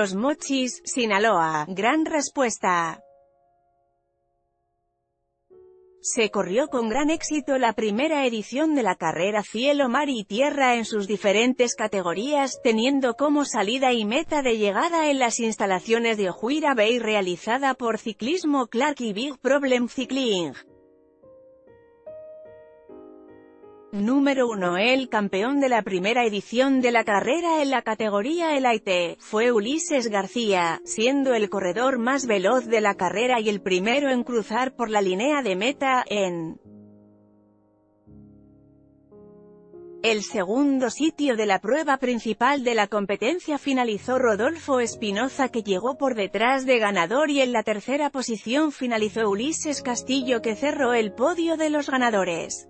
Los Mochis, Sinaloa. Gran respuesta. Se corrió con gran éxito la primera edición de la carrera Cielo, Mar y Tierra en sus diferentes categorías, teniendo como salida y meta de llegada en las instalaciones de Ojuira Bay realizada por Ciclismo Clark y Big Problem Cycling. Número 1 El campeón de la primera edición de la carrera en la categoría Elite, fue Ulises García, siendo el corredor más veloz de la carrera y el primero en cruzar por la línea de meta, en El segundo sitio de la prueba principal de la competencia finalizó Rodolfo Espinoza que llegó por detrás de ganador y en la tercera posición finalizó Ulises Castillo que cerró el podio de los ganadores.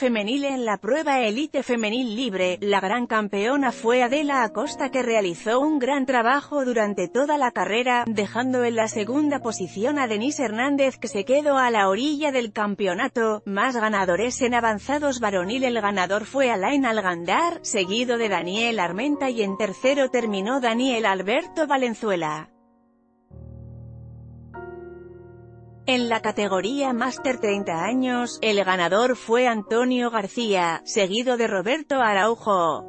Femenil en la prueba Elite Femenil Libre, la gran campeona fue Adela Acosta que realizó un gran trabajo durante toda la carrera, dejando en la segunda posición a Denise Hernández que se quedó a la orilla del campeonato, más ganadores en avanzados varonil el ganador fue Alain Algandar, seguido de Daniel Armenta y en tercero terminó Daniel Alberto Valenzuela. En la categoría Master 30 años, el ganador fue Antonio García, seguido de Roberto Araujo.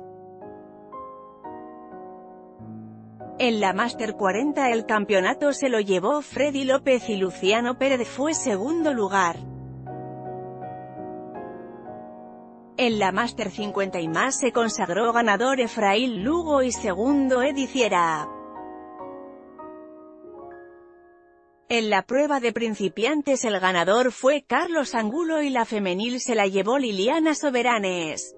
En la Master 40 el campeonato se lo llevó Freddy López y Luciano Pérez fue segundo lugar. En la Master 50 y más se consagró ganador Efraín Lugo y segundo Ediciera. En la prueba de principiantes el ganador fue Carlos Angulo y la femenil se la llevó Liliana Soberanes.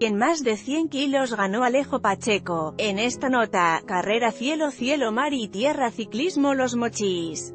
En más de 100 kilos ganó Alejo Pacheco. En esta nota, carrera cielo cielo mar y tierra ciclismo Los Mochis.